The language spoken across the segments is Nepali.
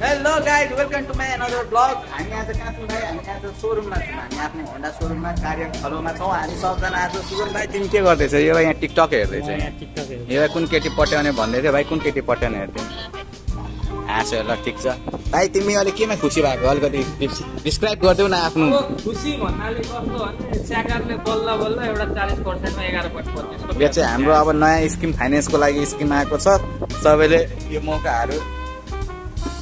Hello guide welcome to my another blog हामी आज कहाँ छौँ भाइ हामी आज सोरुममा छौँ हामी आफ्नो होन्डा सोरुममा कार्य फलोमा छौँ हामी सबजना आज सुगन भाइ तिमी के गर्दैछ यो भाइ यहाँ टिकटक हेर्दैछ यो कुन केटी पट्याउने भन्दै थियो भाइ कुन केटी पट्याउने हेर्थ्यो हाँस्यो ल ठिक छ भाइ तिमी अहिले केमा खुसी भएको अलिकति डिस्क्राइब गरिदेऊ न आफ्नो खुसी भन्नाले कस्तो भने स्याकारले बल्ल बल्ल एउटा चालिस पर्सेन्टमा एघार पच्चिसको यो चाहिँ हाम्रो अब नयाँ स्किम फाइनेन्सको लागि स्किम आएको छ सबैले यो मौकाहरू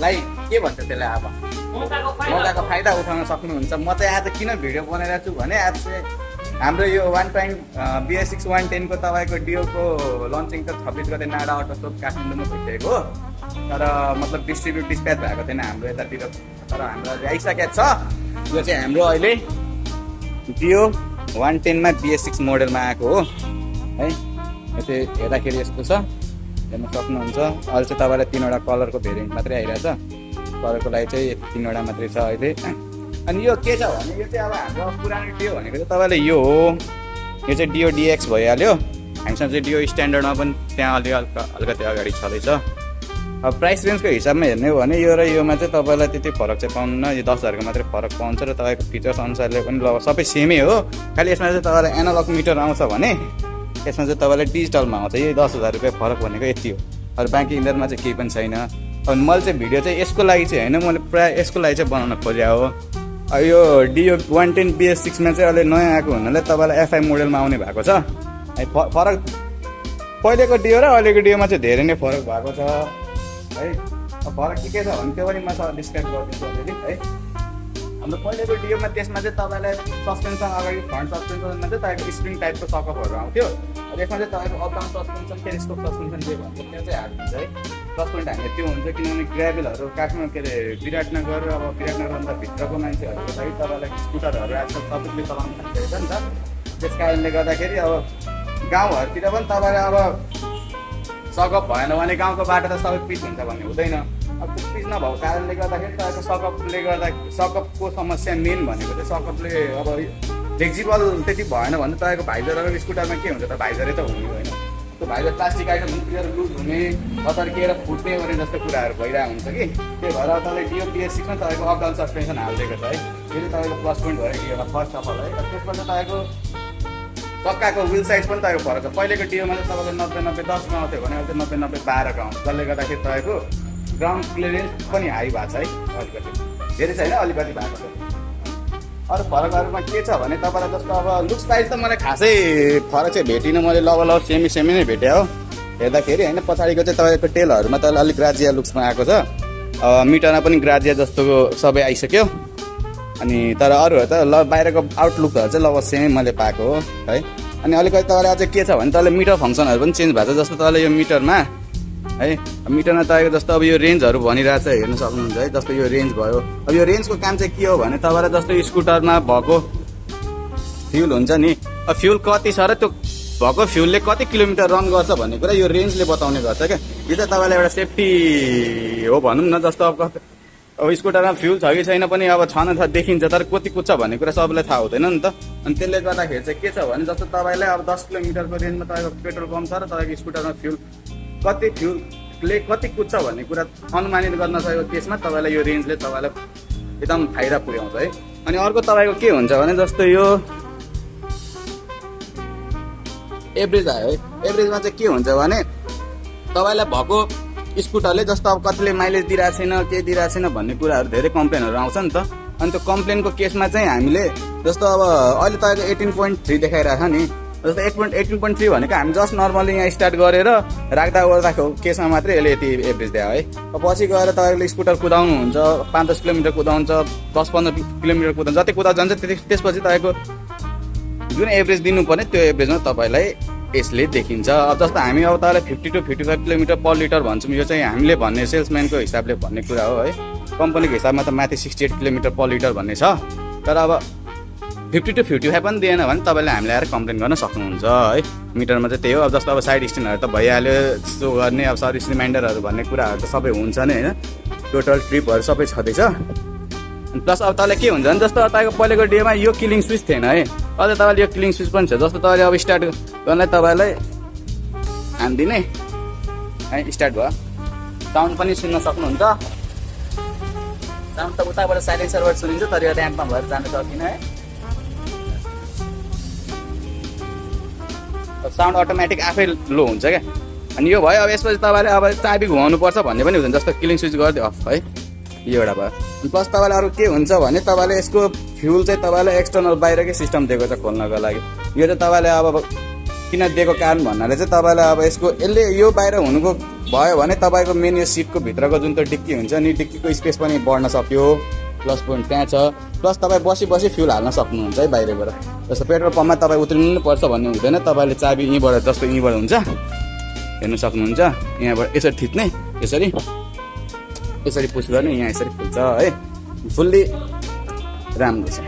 लाई के भन्छ त्यसलाई अब? मौकाको फाइदा। उठाउन सक्नुहुन्छ। म चाहिँ आज किन भिडियो बनाइरहेको छु भने आज चाहिँ हाम्रो यो one point BS six one टेनको तपाईँको डिओको लन्चिङ त छब्बिस गते नाडा अटो सोप काठमाडौँमा भइसकेको हो। तर मतलब डिस्ट्रिब्युट डिस्प्याच भएको थिएन हाम्रो यतातिर। तर हाम्रो आइसकेको छ। यो चाहिँ हाम्रो अहिले डिओ वान टेनमा बिएस सिक्स मोडलमा आएको हो। है यो चाहिँ हेर्दाखेरि यस्तो छ। हेर्न सक्नुहुन्छ। अहिले चाहिँ तपाईँलाई तिनवटा कलरको भेरिएन्ट मात्रै आइरहेछ। कलरको लागि चाहिँ तिनवटा मात्रै छ अहिले। अनि यो के छ भने यो चाहिँ अब हाम्रो पुरानो डिओ भनेको चाहिँ तपाईँले यो हो। यो चाहिँ डिओ डिएक्स भइहाल्यो। हामीसँग चाहिँ डिओ स्ट्यान्डर्डमा पनि त्यहाँ अलि हल्का अलिकति अगाडि छँदैछ। अब प्राइस रेन्जको हिसाबमा हेर्ने हो भने यो र योमा चाहिँ तपाईँलाई त्यति फरक चाहिँ पाउनुहुन्न यो दस हजारको मात्रै फरक पाउँछ र तपाईँको फिचर्स अनुसारले पनि ल सबै सेमै हो। खालि यसमा चाहिँ तपाईँलाई एनालग मिटर आउँछ भने यसमा चाहिँ तपाईँलाई डिजिटलमा आउँछ। यही दस हजार रुपियाँ फरक भनेको यति हो। अरू बाँकी यिनीहरूमा चाहिँ केही पनि छैन। अनि मैले चाहिँ भिडियो चाहिँ यसको लागि चाहिँ होइन मैले प्रायः यसको लागि चाहिँ बनाउन खोजेको हो। यो डिओ वान टेन बिएस सिक्समा चाहिँ अहिले नयाँ आएको हुनाले तपाईँलाई एफआई मोडलमा आउने भएको छ। है फरक पहिलेको डिओ र अहिलेको डिओमा चाहिँ धेरै नै फरक भएको छ। है फरक के के छ भने त्यो पनि म डिस्क्राइब गरिदिन्छु है। हाम्रो पहिलेको डिओमा त्यसमा चाहिँ तपाईँलाई सस्पेन्सन अगाडि फ्रन्ट सस्पेन्सनमा चाहिँ तपाईँको स्प्रिङ टाइपको सकअपहरू आउँथ्यो। र यसमा चाहिँ तपाईँको up down suspension telescope suspension जे भन्छ त्यो चाहिँ हालिदिन्छ है। प्लस पोइन्ट हामीले त्यो हुन्छ किनभने ग्राभेलहरू काठमाडौँ के अरे विराटनगर अब विराटनगरभन्दा भित्रको मान्छेहरूको लागि तपाईँलाई स्कुटरहरू आजकल सबैले चलाउनु थालिसकेको छ नि त। त्यस कारणले गर्दाखेरि अब गाउँहरूतिर पनि तपाईँले अब सकअप भएन भने गाउँको बाटो त सबै पिच हुन्छ भन्ने हुँदैन। अब त्यो पिच नभएको कारणले गर्दाखेरि तपाईँको सकअपले गर्दा सकअपको समस्या मेन भनेको चाहिँ सकअपले अब फ्लेक्जिबल त्यति भएन भने तपाईँको भाइजर अब स्कुटरमा के हुन्छ त भाइजरै त हुने होइन। त्यो भाइजर प्लास्टिक आइटम हुने लुज हुने अतर्किएर फुट्ने गर्ने जस्तो कुराहरू भइरहेको हुन्छ कि। त्यही भएर तपाईँले डिओ बिएस सिक्समा तपाईँको अप डाउन सस्पेन्सन हालिदिएको छ है। यो चाहिँ तपाईँको प्लस पोइन्ट भयो डिओमा फर्स्ट अफ अल है। र त्यसबाट तपाईँको चक्काको विल साइज पनि तपाईँको फरक छ। पहिलेको डिओमा चाहिँ तपाईँको नब्बे नब्बे दसमा आउँथ्यो भने अहिले नब्बे नब्बे बाह्रको आउँछ जसले गर्दाखेरि तपाईँको ग्राउन्ड क्लियरेन्स पनि हाई भएको छ है अलिकति। धेरै छैन अलिकति भएको छ। अरू फरकहरूमा के छ भने तपाईँलाई जस्तो अब लुक्स प्राइस त मलाई खासै फरक चाहिँ भेटिनँ। मैले लग लग सेमी सेमी नै भेटेँ हो। हेर्दाखेरि होइन पछाडिको चाहिँ तपाईँको टेलहरूमा त अलिक ग्राजिया लुक्समा आएको छ। मिटरमा पनि ग्राजिया जस्तोको सबै आइसक्यो। अनि तर अरूहरू त ल बाहिरको आउटलुकहरू चाहिँ लगभग सेमै मैले पाएको हो है। अनि अलिकति तपाईँले अझै के छ भने तपाईँले मिटर फङ्सनहरू पनि चेन्ज भएको छ। जस्तो तपाईँले यो मिटरमा है? मिटरमा तपाईँको जस्तो अब यो रेन्जहरू भनिरहेको छ हेर्न सक्नुहुन्छ है जस्तो यो रेन्ज भयो। अब यो रेन्जको काम चाहिँ के हो भने तपाईँलाई जस्तो स्कुटरमा भएको फ्युल हुन्छ नि अब फ्युल कति छ र त्यो भएको फ्युलले कति किलोमिटर रन गर्छ भन्ने कुरा यो रेन्जले बताउने गर्छ क्या। यो चाहिँ तपाईँलाई एउटा सेफ्टी हो भनौँ न जस्तो अब अब स्कुटरमा फ्युल छ कि छैन पनि अब छन छ देखिन्छ तर कति कुद्छ भन्ने कुरा सबैलाई थाहा हुँदैन नि त। अनि त्यसले गर्दाखेरि चाहिँ के छ भने जस्तो तपाईँलाई अब दस किलोमिटरको रेन्जमा तपाईँको पेट्रोल पम्प छ र तपाईँको स्कुटरमा फ्युल कति फ्युलले कति कुद्छ भन्ने कुरा अनुमानित गर्न सकेको केसमा तपाईँलाई यो रेन्जले तपाईँलाई एकदम फाइदा पुर्याउँछ है। अनि अर्को तपाईँको के हुन्छ भने जस्तो यो एभरेज आयो है। एभरेजमा चाहिँ के हुन्छ भने तपाईँलाई भएको स्कुटरले जस्तो अब कतिले माइलेज दिइरहेको छैन के दिइरहेको छैन भन्ने कुराहरू धेरै कम्प्लेनहरू आउँछ नि त। अनि त्यो कम्प्लेनको केसमा चाहिँ हामीले जस्तो अब अहिले तपाईँको एटिन पोइन्ट थ्री देखाइरहेको छ नि। जस्तो eight point eighteen point three भनेको हामी जस्ट नर्मली यहाँ स्टार्ट गरेर राख्दा ओर्दाको केसमा मात्रै यसले यति एभरेज दियो है। पछि गएर तपाईँले स्कुटर कुदाउनुहुन्छ पाँच दस किलोमिटर कुदाउँछ दस पन्ध्र किलोमिटर कुदाउँछ जति कुदाउँछ जान्छ त्यति त्यसपछि तपाईँको जुन एभरेज दिनुपर्ने त्यो एभरेजमा तपाईँलाई यसले देखिन्छ। अब जस्तो हामी अब तपाईँलाई fifty two fifty five kilometre per litre भन्छौँ यो चाहिँ हामीले भन्ने सेल्सम्यानको हिसाबले भन्ने कुरा हो है। कम्पनीको हिसाबमा त माथि sixty eight kilometre per litre भन्ने छ। तर अब फिफ्टी टु फिफ्टी फाइभ पनि दिएन भने तपाईँले हामीले आएर कम्प्लेन गर्न सक्नुहुन्छ है। मिटरमा चाहिँ त्यही हो। अब जस्तो अब साइड स्ट्यान्डहरू त भइहाल्यो सो गर्ने अब सर्भिस रिमाइन्डरहरू भन्ने कुराहरू त सबै हुन्छ नै होइन। टोटल ट्रिपहरू सबै छँदैछ। प्लस अब तपाईँलाई के हुन्छ भने जस्तो तपाईँको पहिलेको डेमा यो किलिङ स्विच थिएन है। अझै तपाईँले यो किलिङ स्विच पनि छ। जस्तो तपाईँले अब स्टार्ट गर्नलाई तपाईँलाई हानिदिने है स्टार्ट भयो। साउन्ड पनि सुन्न सक्नुहुन्छ। साउन्ड त उताबाट साइलेन्सरबाट सुनिन्छ तर यो ऱ्याम्पमा भएर जानु सकिनँ है। साउन्ड अटोमेटिक आफै लो हुन्छ क्या। अनि यो भयो अब यसपछि तपाईँले अब चाबी घुमाउनुपर्छ भन्ने पनि हुँदैन जस्तो किलिङ स्विच गरिदियो अफ है। यो एउटा भयो। अनि प्लस तपाईँले अरू के हुन्छ भने तपाईँले यसको फ्युल चाहिँ तपाईँले एक्सटर्नल बाहिरकै सिस्टम दिएको छ खोल्नको लागि। यो चाहिँ तपाईँले अब किन दिएको कारण भन्नाले चाहिँ तपाईँलाई अब यसको यसले यो बाहिर हुनुको भयो भने तपाईँको मेन यो सिटको भित्रको जुन त्यो डिक्की हुन्छ नि डिक्कीको स्पेस पनि बढ्न सक्यो। प्लस पोइन्ट त्यहाँ छ। प्लस तपाईँ बसी बसी फ्युल हाल्न सक्नुहुन्छ है बाहिरबाट। जस्तो पेट्रोल पम्पमा तपाईँ उत्रिनु पर्छ भन्ने हुँदैन तपाईँले चाबी यहीँबाट जस्तो यहीँबाट हुन्छ। हेर्नु सक्नुहुन्छ यहाँबाट यसरी थिच्ने यसरी यसरी पुस गर्ने यहाँ यसरी खुल्छ है। फुल्ली राम्रो छ।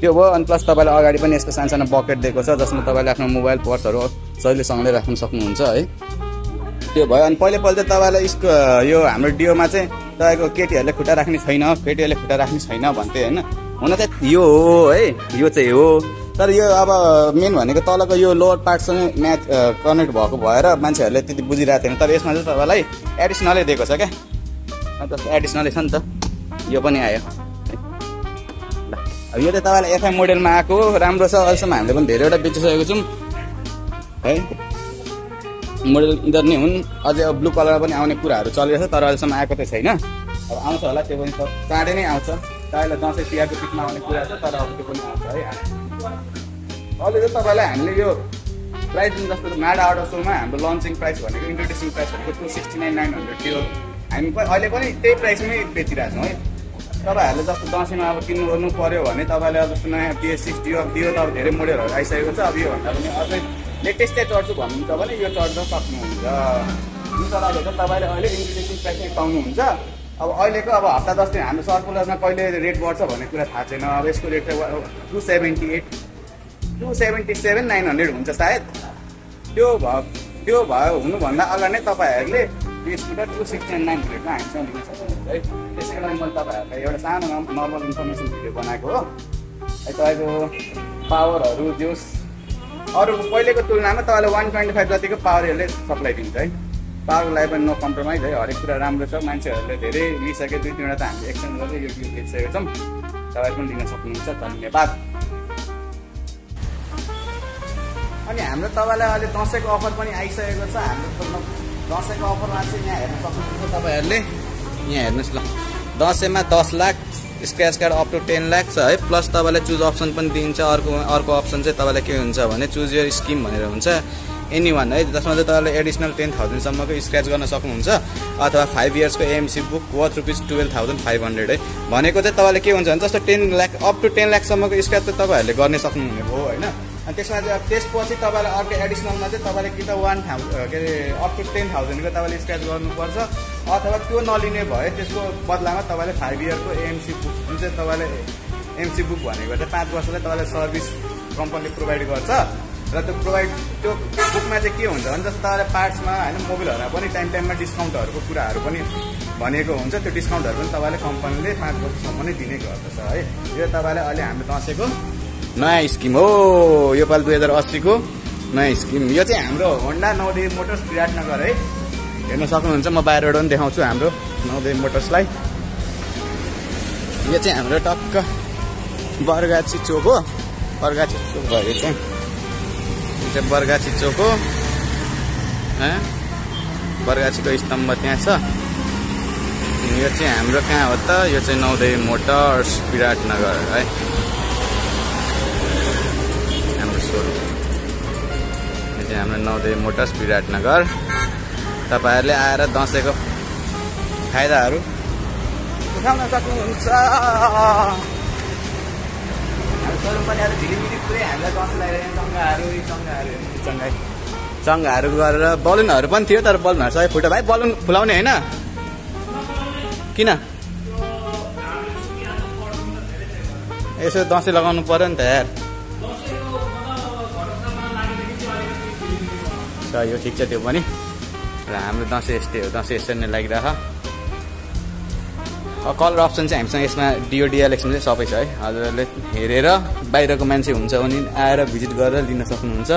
त्यो भयो अनि प्लस तपाईँले अगाडि पनि यस्तो सानो सानो बकेट दिएको छ जसमा तपाईँले आफ्नो मोबाइल पर्सहरू सजिलैसँगले राख्न सक्नुहुन्छ है। त्यो भयो अनि पहिले पहिले तपाईँलाई यसको यो हाम्रो डियोमा चाहिँ तपाईँको केटीहरूले खुट्टा राख्ने छैन केटीहरूले खुट्टा राख्ने छैन भन्थे होइन। हुन चाहिँ यो हो है यो चाहिँ हो। तर यो अब मेन भनेको तलको यो लोवर पार्टसँग म्याच कनेक्ट भएको भएर मान्छेहरूले त्यति बुझिरहेको थिएन। तर यसमा चाहिँ तपाईँलाई एडिसनलै दिएको छ क्या। अन्त एडिसनलै छ नि त। यो पनि आयो। ल अब यो चाहिँ तपाईँलाई एफआई मोडलमा आएको राम्रो छ। अहिलेसम्म हामीले पनि धेरैवटा बेचिसकेको छौँ। है। मोडल यिनीहरू नै हुन्। अझै अब ब्लू कलरमा पनि आउने कुराहरू चलिरहेछ तर अहिलेसम्म आएको त छैन। अब आउँछ होला त्यो पनि चाँडै नै आउँछ। तपाईँलाई दसैँ तिहारको बिचमा आउने कुरा छ तर अब त्यो पनि आउँछ है। अहिले चाहिँ तपाईँलाई हामीले यो प्राइस जुन जस्तो माडा आउट सोमा हाम्रो लन्चिङ प्राइस भनेको इन्ट्रोड्युसिङ प्राइस भनेको two sixty nine nine hundred थियो हामी अहिले पनि त्यही प्राइसमै बेचिरहेको छौँ है। तपाईँहरूले जस्तो दसैँमा अब किन्नु गर्नु पऱ्यो भने तपाईँले अब जस्तो नयाँ पिएस सिक्स डिओ डिओ त अब धेरै मोडलहरू आइसकेको छ। अब योभन्दा पनि अझै लेटेस्टै चढ्छु भन्नुहुन्छ भने यो चढ्न सक्नुहुन्छ। जुन चलाएको चाहिँ तपाईँले अहिले इन्ट्रोड्युसिङ प्राइसमै पाउनुहुन्छ। अब अहिलेको अब हप्ता दस दिन हाम्रो सर्कुलरमा कहिले रेट बढ्छ भन्ने कुरा थाहा छैन। अब यसको रेट चाहिँ two seventy eight two seventy seven nine hundred हुन्छ सायद। त्यो भयो त्यो भयो हुनुभन्दा अगाडि नै तपाईँहरूले यो स्कुटर टु सिक्सटी नाइन हन्ड्रेडमा हामीसँग लिन सक्नुहुन्छ है। त्यसैको लागि मैले तपाईँहरूलाई एउटा सानो नर्मल इन्फर्मेसन भिडियो बनाएको हो। है तपाईँको पावरहरू जोस अरू पहिलेको तुलनामा तपाईँले वान ट्वेन्टी फाइभ जतिको पावर यसले सप्लाई दिन्छ है। पावरको लागि पनि नो कम्प्रोमाइज है हरेक कुरा राम्रो छ। मान्छेहरूले धेरै लिइसके दुई तिनवटा त हामीले एक्सचेन्ज गर्दै यो बिल बेचिसकेको छौँ। तपाईँले पनि लिन सक्नुहुन्छ। धन्यवाद। अनि हाम्रो तपाईँलाई अहिले दसैँको अफर पनि आइसकेको छ। हाम्रो दसैँको अफरमा चाहिँ यहाँ हेर्न सक्नुहुन्छ तपाईँहरूले। यहाँ हेर्नुहोस् ल। दसैँमा दस lakh scratch card up to ten lakh छ है? प्लस तपाईँलाई चुज अप्सन पनि दिन्छ अर्को अर्को अप्सन चाहिँ तपाईँलाई के हुन्छ भने चुज यर स्किम भनेर हुन्छ। एनी वान है? जसमा चाहिँ तपाईँले एडिसनल टेन थाउजन्डसम्मको स्क्र्याच गर्न सक्नुहुन्छ अथवा five इयर्सको AMC book worth rupees twelve thousand five hundred है? भनेको चाहिँ तपाईँले के हुन्छ भने जस्तो ten lakh up to ten लाखसम्मको scratch चाहिँ तपाईँहरूले गर्ने सक्नुहुने हो होइन? अनि त्यसमा त्यसपछि तपाईँलाई अर्को एडिसनलमा चाहिँ तपाईँले कि त वान थाउजन्ड के अरे अप टु टेन थाउजन्डको तपाईँले स्क्र्याच गर्नुपर्छ। अथवा त्यो नलिने भयो त्यसको बदलामा तपाईँले फाइभ इयरको एएमसी बुक जुन चाहिँ तपाईँले एमसी बुक भनेको चाहिँ पाँच वर्षलाई तपाईँले सर्भिस कम्पनीले प्रोभाइड गर्छ। र त्यो प्रोभाइड त्यो बुकमा चाहिँ के हुन्छ भने जस्तो तपाईँले पार्ट्समा होइन मोबिलहरूमा पनि टाइम टाइममा डिस्काउन्टहरूको कुराहरू पनि भनेको हुन्छ। त्यो डिस्काउन्टहरू पनि तपाईँले कम्पनीले पाँच वर्षसम्म नै दिने गर्दछ है। यो तपाईँले अहिले हाम्रो दसैँको नयाँ स्किम हो योपालि दुई हजार अस्सीको नयाँ स्किम। यो चाहिँ हाम्रो होन्डा नवदेवी मोटर्स विराटनगर है। हेर्न सक्नुहुन्छ म बाहिरबाट पनि देखाउँछु हाम्रो नवदेवी मोटर्सलाई यो चाहिँ हाम्रो टक्क बरगाछी चोक हो। बरगाछी चोक भयो चाहिँ। यो चाहिँ बरगाछी चोक हो। बरगाछीको स्तम्भ त्यहाँ छ। यो चाहिँ हाम्रो कहाँ हो त? यो चाहिँ नवदेवी मोटर्स विराटनगर है। चाहिँ हाम्रो नवदेवी मोटर्स विराटनगर तपाईँहरूले आएर दसैँको फाइदाहरू उठाउन सक्नुहुन्छ। चङ्गाहरू चङ्गाहरू चङ्गा चङ्गाहरू गरेर बलुनहरू पनि थियो तर बलुनहरू सबै फुट्यो। भाइ बलुन फुलाउने होइन? किन? यसो दसैँ लगाउनु पऱ्यो नि त यार। यो ठिक छ त्यो पनि। र हाम्रो दसैँ यस्तै हो दसैँ यसरी नै लागिरह कलर अप्सन चाहिँ हामीसँग यसमा डिओडिएलएक्समा चाहिँ सबै छ है। हजुरहरूले हेरेर बाहिरको मान्छे हुन्छ भने आएर भिजिट गरेर लिन सक्नुहुन्छ।